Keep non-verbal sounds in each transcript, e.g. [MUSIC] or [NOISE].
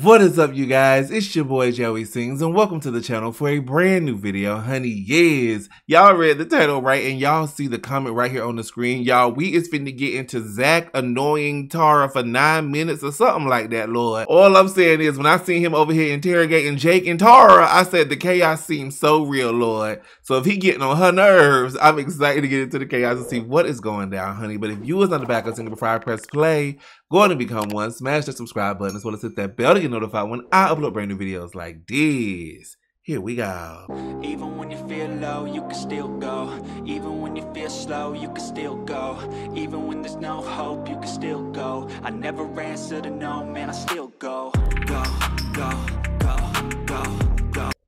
What is up, you guys? It's your boy Joey Sings, and welcome to the channel for a brand new video, honey. Yes, y'all read the title right, and y'all see the comment right here on the screen. Y'all, we is finna get into Zach annoying Tara for nine minutes or something like that, Lord. All I'm saying is, when I seen him over here interrogating Jake and Tara, I said the chaos seems so real, Lord. So if he getting on her nerves, I'm excited to get into the chaos and see what is going down, honey. But if you was on the back of single before I press play, go on and become one. Smash the subscribe button as well as hit that bell get notified when I upload brand new videos like this. Here we go. Even when you feel low, you can still go. Even when you feel slow, you can still go. Even when there's no hope, you can still go. I never answer to no, man, I still go. Go, go, go, go, go.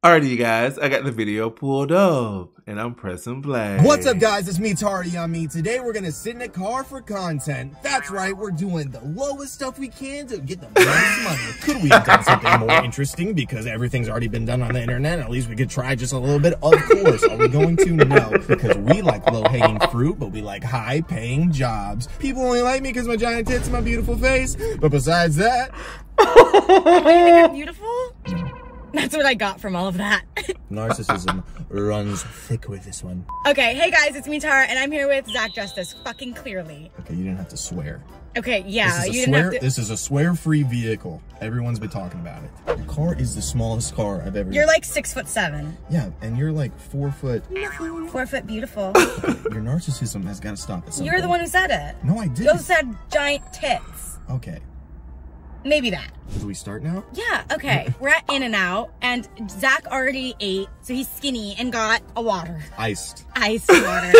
Alrighty, you guys, I got the video pulled up and I'm pressing play. What's up guys, it's me Tara Yummy. Today we're gonna sit in a car for content. That's right, we're doing the lowest stuff we can to get the most money. [LAUGHS] Could we have done something more interesting because everything's already been done on the internet? At least we could try just a little bit. Of course, are we going to? No, because we like low-hanging fruit, but we like high-paying jobs. People only like me because my giant tits and my beautiful face. But besides that, [LAUGHS] think I'm beautiful? That's what I got from all of that. [LAUGHS] narcissism runs thick with this one. okay, hey guys, it's me Tara, and I'm here with Zach Justice, fucking clearly. Okay, you didn't have to swear. Okay, yeah, This is, you didn't swear, have to. this is a swear-free vehicle. Everyone's been talking about it. Your car is the smallest car I've ever. You're like six foot seven, yeah, and you're like four foot. [LAUGHS] four foot beautiful. [LAUGHS] Your narcissism has got to stop at some You're the one who said it. No, I didn't. also said giant tits. Okay, Maybe that. do we start now? Yeah, okay. [LAUGHS] We're at In-N-Out, and Zach already ate, so he's skinny and got a water. Iced. Iced [LAUGHS] water.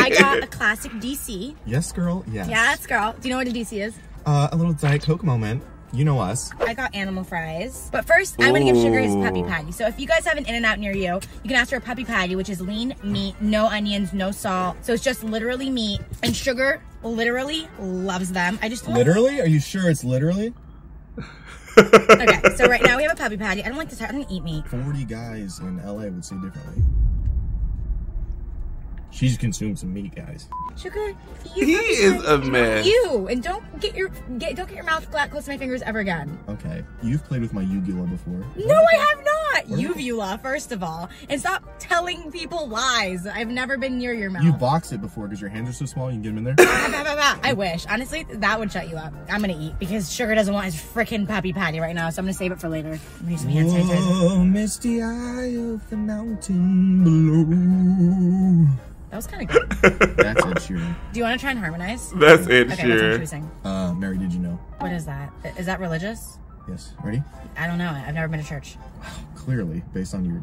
I got a classic DC. yes, girl. Yes. Yes, girl. Do you know what a DC is? Uh, a little diet coke moment. You know us. I got animal fries. But first, I'm gonna give Sugar his puppy patty. So if you guys have an In-N-Out near you, you can ask for a puppy patty, which is lean meat, no onions, no salt. So it's just literally meat. And Sugar literally loves them. I just Literally? Are you sure it's literally? Okay, [LAUGHS] so right now we have a puppy patty. I don't like this. I don't eat meat. Forty guys in LA would say differently. She's consumed some meat, guys. Sugar, eat He is a mess. You and don't get your get don't get your mouth flat close to my fingers ever again. Okay, you've played with my uvula before. No, I have not. What? Uvula, first of all, and stop telling people lies. I've never been near your mouth. You boxed it before because your hands are so small. You can get them in there. [LAUGHS] I wish. Honestly, that would shut you up. I'm gonna eat because Sugar doesn't want his freaking puppy patty right now, so I'm gonna save it for later. I'm gonna use some hand sanitizer. Oh, misty eye of the mountain below. That was kind of good. [LAUGHS] That's Ed Sheeran. Do you want to try and harmonize? That's it, Okay, what song should we sure. sing? Uh, Mary, did you know? What is that? Is that religious? Yes. Ready? I don't know. I've never been to church. Clearly, based on your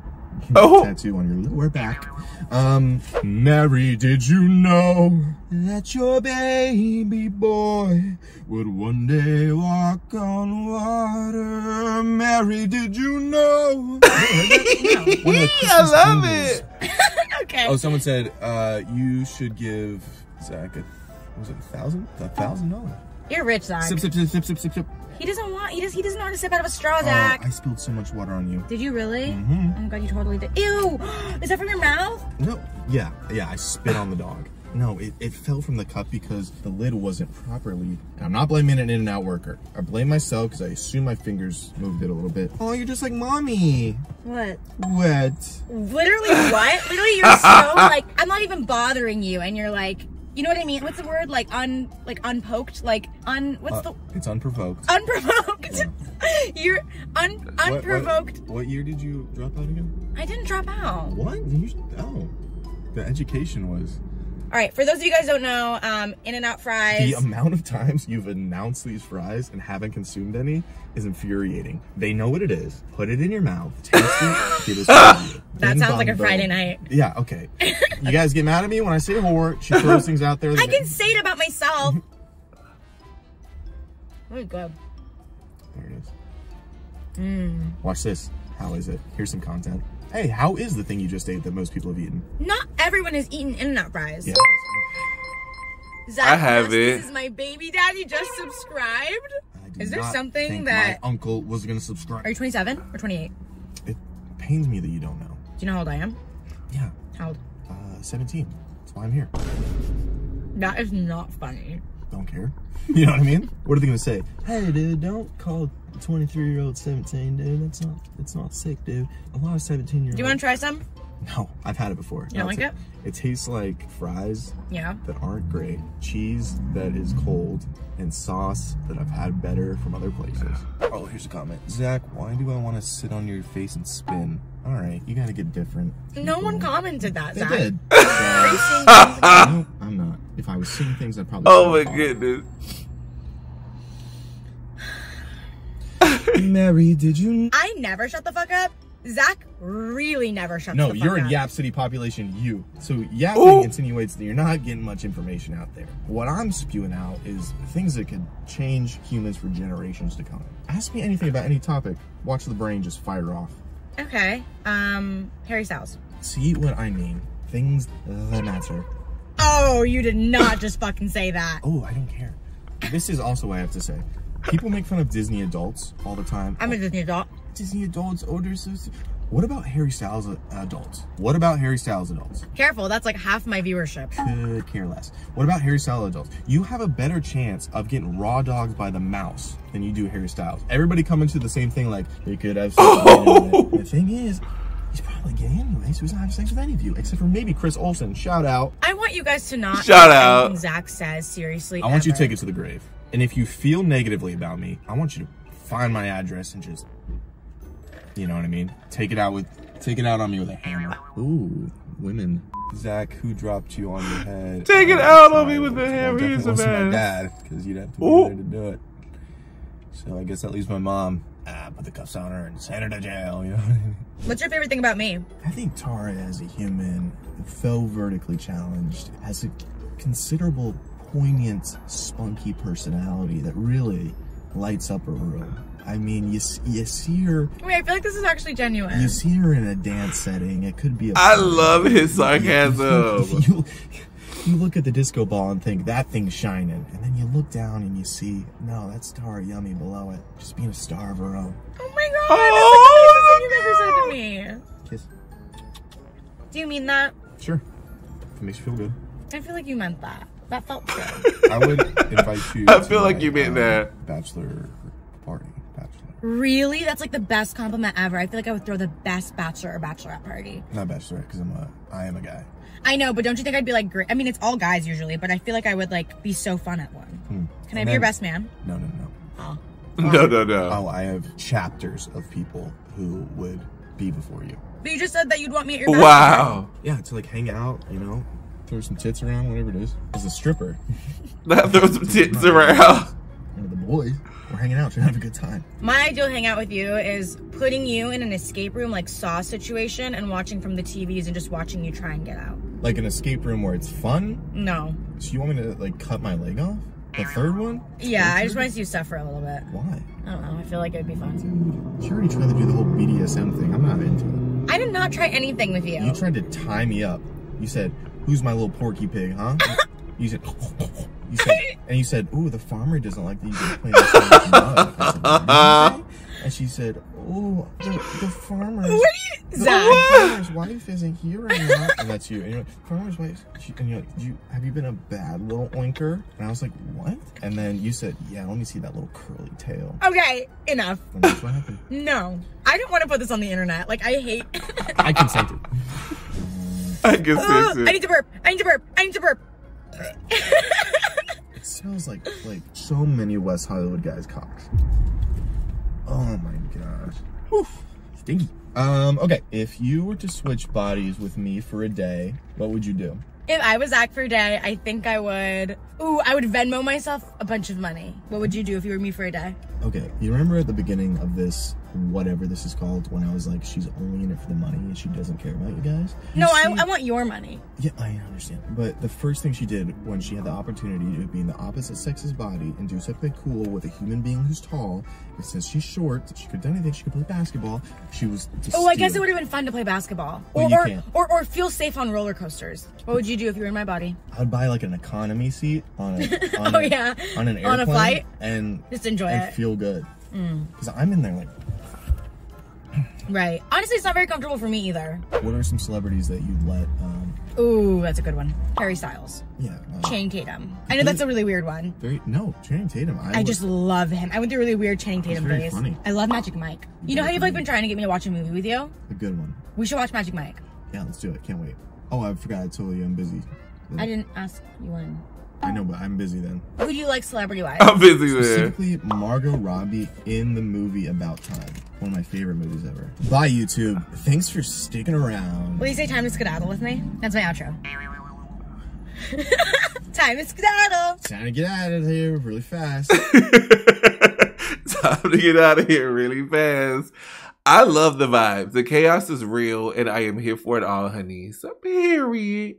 Oh. tattoo on your lip. We're back. Um, Mary, did you know that your baby boy would one day walk on water? Mary, did you know? [LAUGHS] One [LAUGHS] I love jingles. it. [LAUGHS] Okay. Oh, someone said uh, you should give Zach a was it a thousand? A thousand dollars. You're rich, Zach. Sip, sip, sip, sip, sip, sip, sip. He doesn't want. He does. He doesn't know how to sip out of a straw, Oh, Zach. I spilled so much water on you. Did you really? Mhm. Oh my god, you totally did. Ew! [GASPS] Is that from your mouth? No, yeah, yeah, I spit on the dog. No, it, it fell from the cup because the lid wasn't properly. And I'm not blaming an In-N-Out worker. I blame myself because I assume my fingers moved it a little bit. Oh, you're just like mommy. What? What? Literally what? Literally, you're so [LAUGHS] like I'm not even bothering you, and you're like, you know what I mean? What's the word? Like un, like unpoked, like un. What's Uh, the it's unprovoked. unprovoked? [LAUGHS] you're un What- what- unprovoked. What, year did you drop out again? I didn't drop out. What? You, oh, the education was. All right, for those of you guys who don't know, um, In-N-Out fries. The amount of times you've announced these fries and haven't consumed any is infuriating. They know what it is. Put it in your mouth. Taste it. [LAUGHS] It for you. that Bing, sounds like a Friday night. Yeah, okay. [LAUGHS] You guys get mad at me when I say whore. She [LAUGHS] throws things out there. I can say it about myself. Very good. There it is. Mm. Watch this. How is it? Here's some content. Hey, how is the thing you just ate that most people have eaten? Not everyone has eaten In-N-Out fries. Yeah. Zach I have Justice it. is my baby daddy just subscribed. I Is there not something think that- my uncle was gonna subscribe? Are you 27 or 28? It pains me that you don't know. Do you know how old I am? Yeah, How old? uh, 17. That's why I'm here. That is not funny. don't care. [LAUGHS] You know what I mean? What are they gonna say? Hey, dude, don't call 23 year old 17, dude. That's not, it's not sick, dude. A lot of 17 year olds. Do you want to try some? No, I've had it before. You don't like ta- It tastes like fries Yeah. that aren't great, cheese that is cold, and sauce that I've had better from other places. Oh, here's a comment. Zach, why do I want to sit on your face and spin? All right, you gotta get different. No one commented that, They Zach. did. Are So, seeing things again? no, I'm not. If I was seeing things, I'd probably. Oh my say, goodness. Mary, did you? I never shut the fuck up. Zach really never shuts No, the fuck up. No, you're up. in Yap City population you. So yapping Ooh. insinuates that you're not getting much information out there. What I'm spewing out is things that could change humans for generations to come. Ask me anything about any topic. Watch the brain just fire off. Okay. Um, Harry Styles. See what I mean? Things that matter. Oh, you did not just fucking say that. Oh, I don't care. This is also what I have to say. People make fun of Disney adults all the time. I'm a oh, Disney adult. Disney adults, older sisters. What about Harry Styles adults? What about Harry Styles adults? Careful, that's like half my viewership. Could care less. What about Harry Styles adults? You have a better chance of getting raw dogged by the mouse than you do Harry Styles. Everybody coming to the same thing like they could have. Oh. The thing is, he's probably gay anyway, so he's not having sex with any of you except for maybe Chris Olsen. Shout out. I want you guys to not Shout take out. anything Zach says seriously. I want you to take it to the grave. And if you feel negatively about me, I want you to find my address and just, you know what I mean? Take it out with, take it out on me with a hammer. Ooh, women. Zach, who dropped you on your head? Take it out on me with a hammer. definitely He's a wasn't my man. dad, because you'd have to be Ooh. there to do it. So I guess that leaves my mom. Ah, put the cuffs on her and send her to jail. You know what I mean? What's your favorite thing about me? I think Tara, as a human, though vertically challenged, has a considerable, poignant, spunky personality that really lights up a room. I mean, you you see her, Wait, I feel like this is actually genuine. you see her in a dance setting. It could be a. I party. love his sarcasm. [LAUGHS] you, you look at the disco ball and think that thing's shining, and then you look down and you see, no, that star Yummy below it, just being a star of her own. oh my god, Oh, that's the nicest thing oh, you've ever said to me. Kiss. Do you mean that? Sure. If it makes you feel good. I feel like you meant that. That felt [LAUGHS] good. I would invite you. I to feel like my, you meant um, that. Bachelor party. Bachelor. really? That's like the best compliment ever. I feel like I would throw the best bachelor or bachelorette party. Not bachelor, because I'm a. I am a guy. I know, but don't you think I'd be like great? I mean, it's all guys usually, but I feel like I would like be so fun at one. Can I And be your best man? No, no, no. Oh. [LAUGHS] No, no, no. Oh, I have chapters of people who would be before you. But you just said that you'd want me at your best Wow. Yeah, to like hang out, you know, throw some tits around, whatever it is. As a stripper, [LAUGHS] Now throw some tits around. one of the boys, we're hanging out, trying to have a good time. My ideal hangout with you is putting you in an escape room like Saw situation and watching from the TVs and just watching you try and get out. Like an escape room where it's fun. No. So you want me to like cut my leg off? The third one? Yeah, I just want to see you suffer a little bit. Why? I don't know. I feel like it would be fun. Dude, you already tried to do the whole BDSM thing. I'm not into it. I did not try anything with you. You tried to tie me up. You said, "Who's my little porky pig, huh?" you said, [LAUGHS] "You said," and you said, "Ooh, the farmer doesn't like that you get playing so much mud." I said, "What did you say?" And she said, "Oh, the, the farmer's What are you, the farmer's wife isn't here right now." And that's you. And you're like, "Farmer's wife," she, and you're like, "Do you have you been a bad little oinker?" And I was like, "What?" And then you said, "Yeah, let me see that little curly tail." Okay, enough. And that's what happened. No, I don't want to put this on the internet. Like I hate. I consented. [LAUGHS] I can Ugh, sense I need to burp. I need to burp. I need to burp. It smells like like so many West Hollywood guys' cocks. Oh my gosh. Whew. Stinky. Um, okay. If you were to switch bodies with me for a day, what would you do? If I was Zach for a day, I think I would. Ooh, I would Venmo myself a bunch of money. What would you do if you were me for a day? Okay, you remember at the beginning of this, whatever this is called, when I was like, she's only in it for the money and she doesn't care about you guys? No, I, I want your money. Yeah, I understand. But the first thing she did when she had the opportunity to be in the opposite sex's body and do something cool with a human being who's tall, and since she's short, she could do anything, she could play basketball, she was Oh, I guess it would have been fun to play basketball. Well, or, or, or or feel safe on roller coasters. What would you do if you were in my body? I'd buy like an economy seat on a [LAUGHS] on Oh, a, yeah. on an airplane On a flight? and Just enjoy and it. Mm. feel good. Because I'm in there like, Right. Honestly, it's not very comfortable for me either. what are some celebrities that you'd let um, Ooh, that's a good one. Harry Styles. Yeah. uh, Channing Tatum. I know that's a really weird one. very no Channing Tatum. I, I just love him. I went through a really weird Channing Tatum very phase. funny. I love Magic Mike. You know how you've like been trying to get me to watch a movie with you? a good one. We should watch Magic Mike. Yeah, let's do it. Can't wait. Oh, I forgot. I told you I'm busy. I didn't ask you when. I know, but I'm busy then. Who do you like celebrity wise? I'm busy there. Specifically, Margot Robbie in the movie About Time. One of my favorite movies ever. Bye, YouTube. Thanks for sticking around. Will you say time to skedaddle with me? That's my outro. [LAUGHS] time to skedaddle. Time to get out of here really fast. [LAUGHS] Time to get out of here really fast. I love the vibes. The chaos is real, and I am here for it all, honey. So, period.